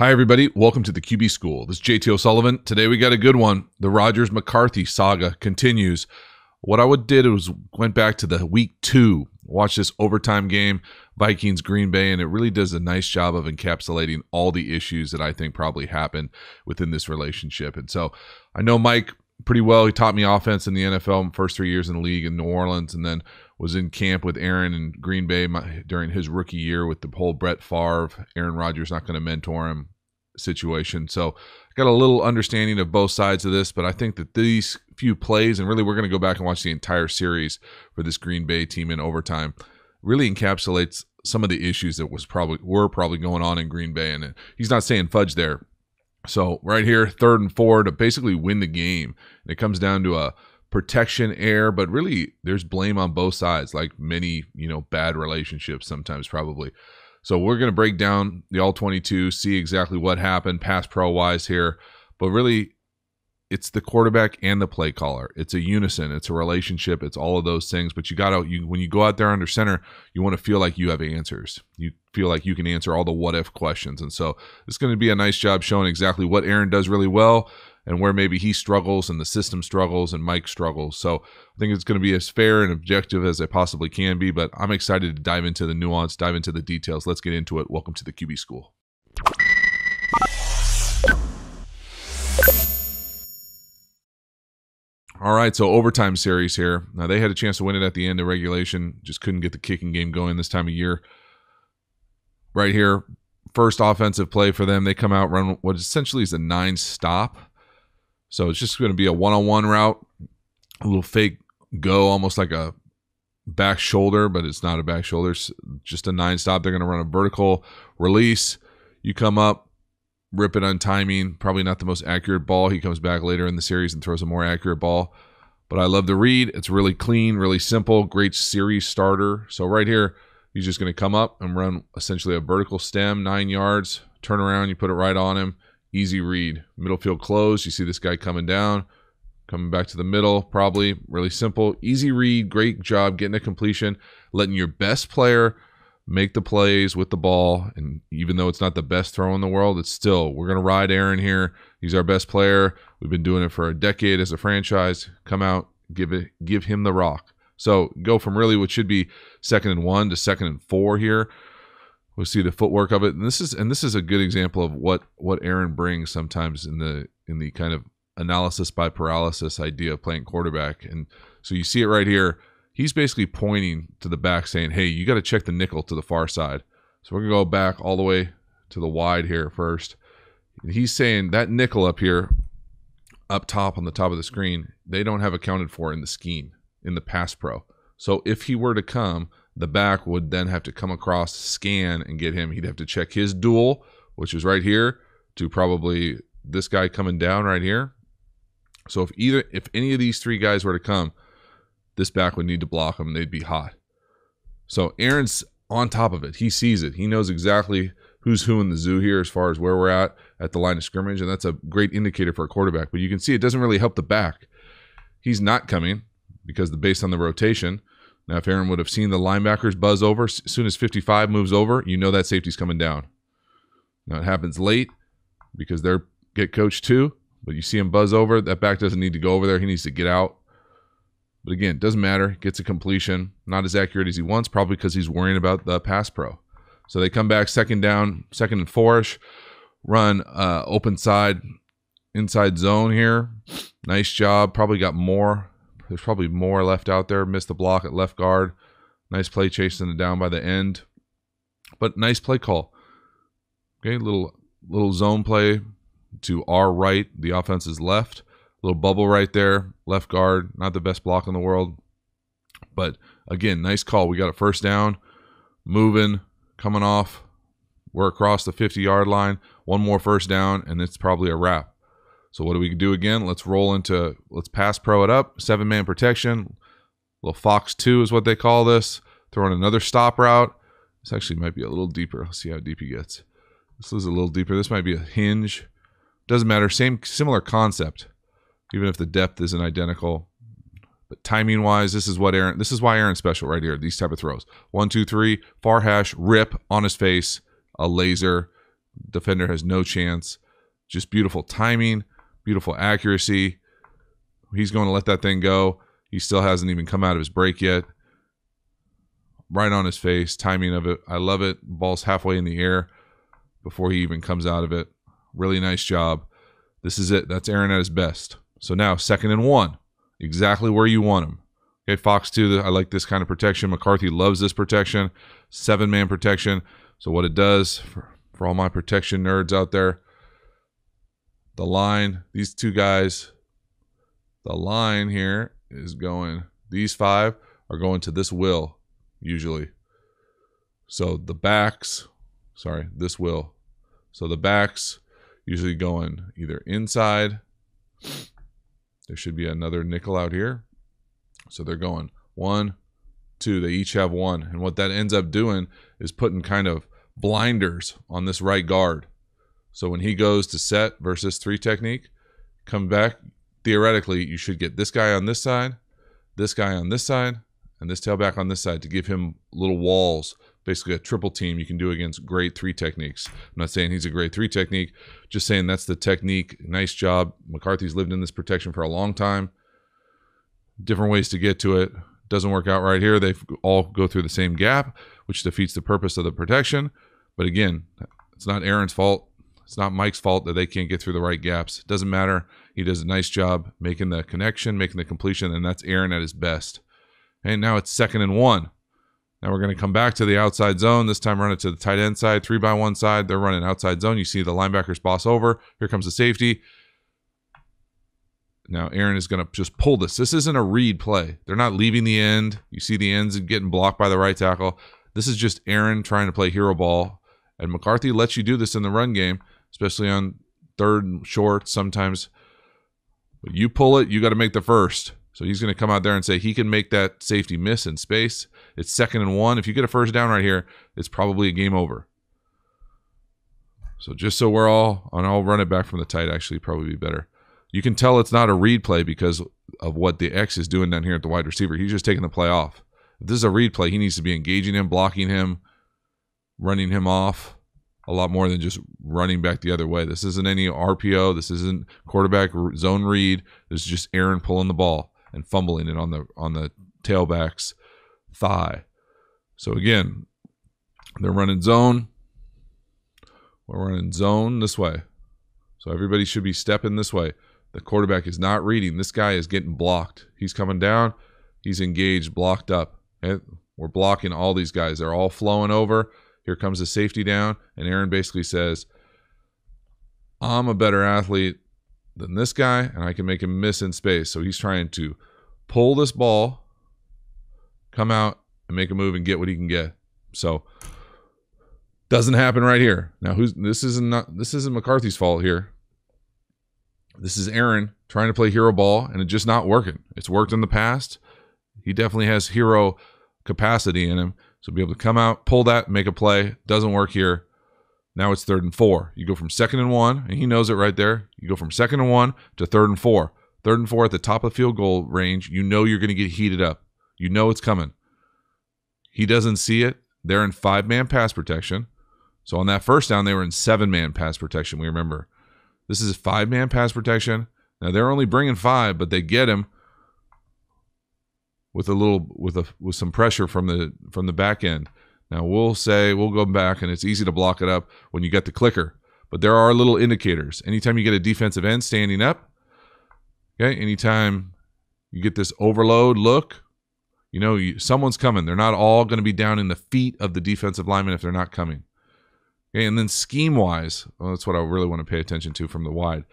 Hi, everybody. Welcome to the QB School. This is JT O'Sullivan. Today we got a good one. The Rodgers McCarthy saga continues. What I would did was went back to the week two, watch this overtime game, Vikings Green Bay, and it really does a nice job of encapsulating all the issues that I think probably happened within this relationship. And so I know Mike pretty well. He taught me offense in the NFL first three years in the league in New Orleans, and then was in camp with Aaron in Green Bay my, during his rookie year with the whole Brett Favre, Aaron Rodgers not going to mentor him situation. So got a little understanding of both sides of this, but I think that these few plays, and really we're going to go back and watch the entire series for this Green Bay team in overtime, really encapsulates some of the issues that was probably were probably going on in Green Bay. And he's not saying fudge there. So right here, third and four to basically win the game. And it comes down to a protection error, but really there's blame on both sides, like many, you know, bad relationships sometimes probably. So we're going to break down the all 22, see exactly what happened pass pro wise here. But really, it's the quarterback and the play caller. It's a unison. It's a relationship. It's all of those things. But you got to you when you go out there under center, you want to feel like you have answers. You feel like you can answer all the what if questions. And so it's going to be a nice job showing exactly what Aaron does really well and where maybe he struggles and the system struggles and Mike struggles. So I think it's going to be as fair and objective as I possibly can be. But I'm excited to dive into the nuance, dive into the details. Let's get into it. Welcome to the QB School. All right, so overtime series here. Now they had a chance to win it at the end of regulation, just couldn't get the kicking game going this time of year. Right here, first offensive play for them. They come out run what essentially is a nine stop. So it's just going to be a one-on-one route, a little fake go, almost like a back shoulder, but it's not a back shoulder. It's just a nine stop. They're going to run a vertical release. You come up, rip it on timing. Probably not the most accurate ball. He comes back later in the series and throws a more accurate ball. But I love the read. It's really clean, really simple, great series starter. So right here, he's just going to come up and run essentially a vertical stem, nine yards, turn around, you put it right on him. Easy read. Middle field closed. You see this guy coming down, coming back to the middle, probably really simple. Easy read. Great job getting a completion, letting your best player make the plays with the ball. And even though it's not the best throw in the world, it's still, we're going to ride Aaron here. He's our best player. We've been doing it for a decade as a franchise. Come out, give it, give him the rock. So go from really what should be second and one to second and four here. We'll see the footwork of it, and this is and this is a good example of what what Aaron brings sometimes in the in the kind of analysis by paralysis idea of playing quarterback. And so you see it right here he's basically pointing to the back saying, hey, you got to check the nickel to the far side. So we're going to go back all the way to the wide here first. And he's saying that nickel up here, up top on the top of the screen, they don't have accounted for in the scheme, in the pass pro. So if he were to come, the back would then have to come across, scan, and get him. He'd have to check his dual, which is right here, to probably this guy coming down right here. So if either if any of these three guys were to come, this back would need to block them. They'd be hot. So Aaron's on top of it. He sees it. He knows exactly who's who in the zoo here as far as where we're at at the line of scrimmage, and that's a great indicator for a quarterback. But you can see it doesn't really help the back. He's not coming because the based on the rotation. Now, if Aaron would have seen the linebackers buzz over, as soon as 55 moves over, you know that safety's coming down. Now it happens late because they're get coached too, but you see him buzz over. That back doesn't need to go over there. He needs to get out. But again, doesn't matter. Gets a completion. Not as accurate as he wants, probably because he's worrying about the pass pro. So they come back second down, second and fourish. Run uh, open side, inside zone here. Nice job. Probably got more. There's probably more left out there. Missed the block at left guard. Nice play chasing it down by the end. But nice play call. Okay, little little zone play to our right. The offense is left. Little bubble right there, left guard, not the best block in the world. But again, nice call. We got a first down, moving, coming off. We're across the 50 yard line. One more first down, and it's probably a wrap. So what do we do again? Let's roll into let's pass pro it up. Seven man protection. Little Fox two is what they call this. Throwing another stop route. This actually might be a little deeper. Let's see how deep he gets. This is a little deeper. This might be a hinge. Doesn't matter. Same similar concept even if the depth isn't identical. But timing wise, this is what Aaron. This is why Aaron's special right here. These type of throws. One, two, three, far hash, rip on his face, a laser. Defender has no chance. Just beautiful timing, beautiful accuracy. He's going to let that thing go. He still hasn't even come out of his break yet. Right on his face, timing of it. I love it. Ball's halfway in the air before he even comes out of it. Really nice job. This is it. That's Aaron at his best. So now, second and one, exactly where you want him. Okay, Fox 2, I like this kind of protection. McCarthy loves this protection. Seven man protection. So, what it does for, for all my protection nerds out there, the line, these two guys, the line here is going, these five are going to this will, usually. So, the backs, sorry, this will. So, the backs usually going either inside. There should be another nickel out here. So they're going one, two. They each have one. And what that ends up doing is putting kind of blinders on this right guard. So when he goes to set versus three technique, come back, theoretically, you should get this guy on this side, this guy on this side, and this tailback on this side to give him little walls basically a triple team you can do against grade three techniques. I'm not saying he's a grade three technique, just saying that's the technique. Nice job. McCarthy's lived in this protection for a long time. Different ways to get to it. Doesn't work out right here. They all go through the same gap, which defeats the purpose of the protection. But again, it's not Aaron's fault. It's not Mike's fault that they can't get through the right gaps. Doesn't matter. He does a nice job making the connection, making the completion, and that's Aaron at his best. And now it's second and one. Now we're going to come back to the outside zone. This time run it to the tight end side, three by one side. They're running outside zone. You see the linebackers boss over. Here comes the safety. Now Aaron is going to just pull this. This isn't a read play. They're not leaving the end. You see the ends getting blocked by the right tackle. This is just Aaron trying to play hero ball. And McCarthy lets you do this in the run game, especially on third and short sometimes. You pull it, you got to make the first. So he's going to come out there and say he can make that safety miss in space. It's second and one. If you get a first down right here, it's probably a game over. So just so we're all, on, I'll run it back from the tight, actually, probably be better. You can tell it's not a read play because of what the X is doing down here at the wide receiver. He's just taking the play off. If this is a read play, he needs to be engaging him, blocking him, running him off a lot more than just running back the other way. This isn't any RPO. This isn't quarterback zone read. This is just Aaron pulling the ball and fumbling it on the on the tailbacks thigh. So again, they're running zone. We're running zone this way. So everybody should be stepping this way. The quarterback is not reading. This guy is getting blocked. He's coming down. He's engaged, blocked up. And we're blocking all these guys. They're all flowing over. Here comes the safety down. And Aaron basically says, I'm a better athlete than this guy, and I can make him miss in space. So he's trying to pull this ball come out and make a move and get what he can get. So doesn't happen right here. Now who's this isn't not this isn't McCarthy's fault here. This is Aaron trying to play hero ball and it's just not working. It's worked in the past. He definitely has hero capacity in him. So be able to come out, pull that, make a play. Doesn't work here. Now it's third and four. You go from second and one, and he knows it right there. You go from second and one to third and four. Third and four at the top of the field goal range. You know you're going to get heated up. You know it's coming. He doesn't see it. They're in five man pass protection. So on that first down, they were in seven man pass protection. We remember. This is five man pass protection. Now they're only bringing five, but they get him with a little with a with some pressure from the from the back end. Now we'll say we'll go back and it's easy to block it up when you get the clicker. But there are little indicators. Anytime you get a defensive end standing up, okay, anytime you get this overload look, you know, you, someone's coming. They're not all going to be down in the feet of the defensive lineman if they're not coming. Okay, and then scheme wise, well, that's what I really want to pay attention to from the wide.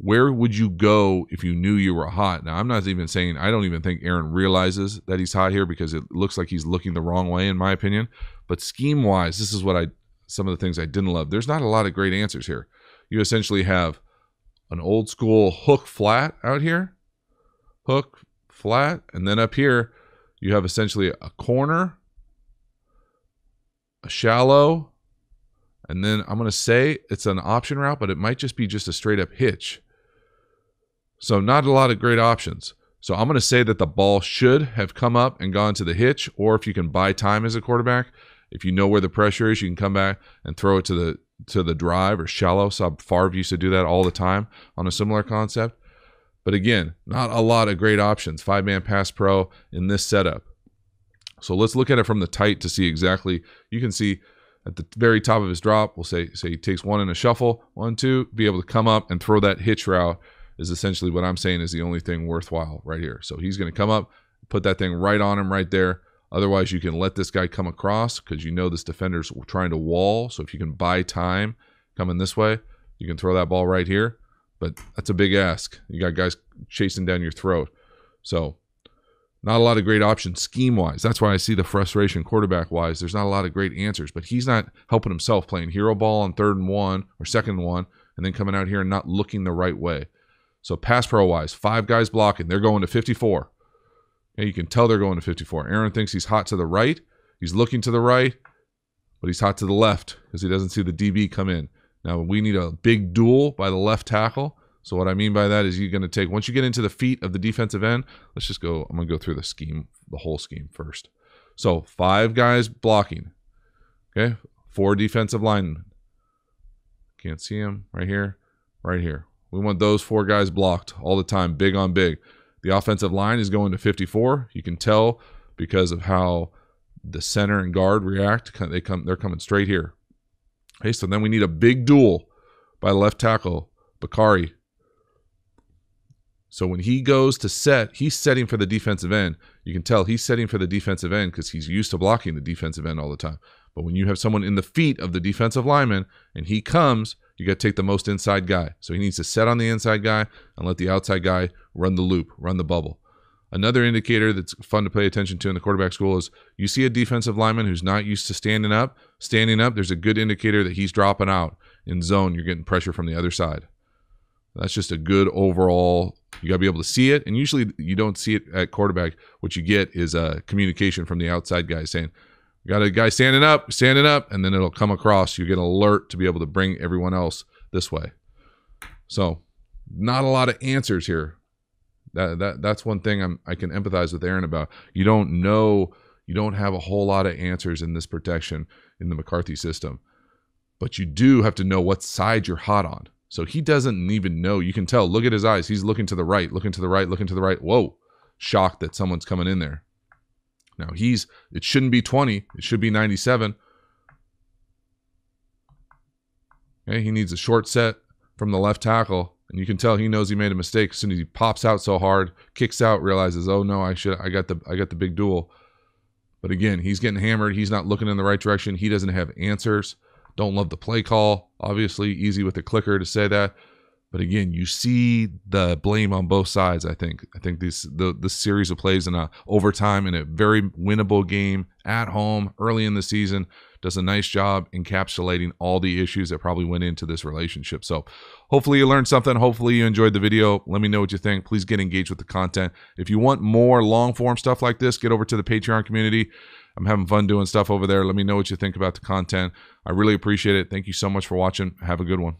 Where would you go if you knew you were hot? Now, I'm not even saying, I don't even think Aaron realizes that he's hot here because it looks like he's looking the wrong way, in my opinion. But scheme wise, this is what I, some of the things I didn't love. There's not a lot of great answers here. You essentially have an old school hook flat out here, hook flat, and then up here, you have essentially a corner, a shallow, and then I'm going to say it's an option route, but it might just be just a straight up hitch. So, not a lot of great options. So, I'm going to say that the ball should have come up and gone to the hitch, or if you can buy time as a quarterback, if you know where the pressure is, you can come back and throw it to the to the drive or shallow. So Favre used to do that all the time on a similar concept. But again, not a lot of great options. Five man pass pro in this setup. So let's look at it from the tight to see exactly. You can see at the very top of his drop, we'll say say he takes one in a shuffle, one, two, be able to come up and throw that hitch route is essentially what I'm saying is the only thing worthwhile right here. So he's going to come up, put that thing right on him right there. Otherwise, you can let this guy come across because you know this defender's trying to wall. So if you can buy time coming this way, you can throw that ball right here. But that's a big ask. You got guys chasing down your throat. So not a lot of great options scheme wise. That's why I see the frustration quarterback wise. There's not a lot of great answers, but he's not helping himself playing hero ball on third and one or second and one, and then coming out here and not looking the right way. So pass pro wise, five guys blocking. They're going to 54. And you can tell they're going to 54. Aaron thinks he's hot to the right. He's looking to the right, but he's hot to the left because he doesn't see the DB come in. Now we need a big duel by the left tackle. So what I mean by that is you're going to take once you get into the feet of the defensive end. Let's just go. I'm going to go through the scheme, the whole scheme first. So five guys blocking. Okay, four defensive linemen. Can't see him right here, right here. We want those four guys blocked all the time, big on big. The offensive line is going to 54. You can tell because of how the center and guard react. They come, they're coming straight here. Okay, so then we need a big duel by left tackle Bakhtiari. So when he goes to set, he's setting for the defensive end. You can tell he's setting for the defensive end because he's used to blocking the defensive end all the time. But when you have someone in the feet of the defensive lineman and he comes, you got to take the most inside guy. So he needs to set on the inside guy and let the outside guy run the loop, run the bubble. Another indicator that's fun to pay attention to in the quarterback school is you see a defensive lineman who's not used to standing up. Standing up, there's a good indicator that he's dropping out in zone. You're getting pressure from the other side. That's just a good overall. You got to be able to see it. And usually you don't see it at quarterback. What you get is a communication from the outside guy saying, got a guy standing up, standing up, and then it'll come across. You get an alert to be able to bring everyone else this way. So, not a lot of answers here. That that that's one thing I'm I can empathize with Aaron about. You don't know, you don't have a whole lot of answers in this protection in the McCarthy system, but you do have to know what side you're hot on. So he doesn't even know. You can tell. Look at his eyes. He's looking to the right, looking to the right, looking to the right. Whoa, shocked that someone's coming in there. Now he's it shouldn't be 20, it should be 97. Okay, he needs a short set from the left tackle, and you can tell he knows he made a mistake as soon as he pops out so hard, kicks out, realizes, oh no, I should I got the I got the big duel. But again, he's getting hammered. He's not looking in the right direction. He doesn't have answers. Don't love the play call. Obviously, easy with the clicker to say that. But again, you see the blame on both sides. I think. I think this the the series of plays in a overtime in a very winnable game at home early in the season does a nice job encapsulating all the issues that probably went into this relationship. So, hopefully you learned something. Hopefully you enjoyed the video. Let me know what you think. Please get engaged with the content. If you want more long form stuff like this, get over to the Patreon community. I'm having fun doing stuff over there. Let me know what you think about the content. I really appreciate it. Thank you so much for watching. Have a good one.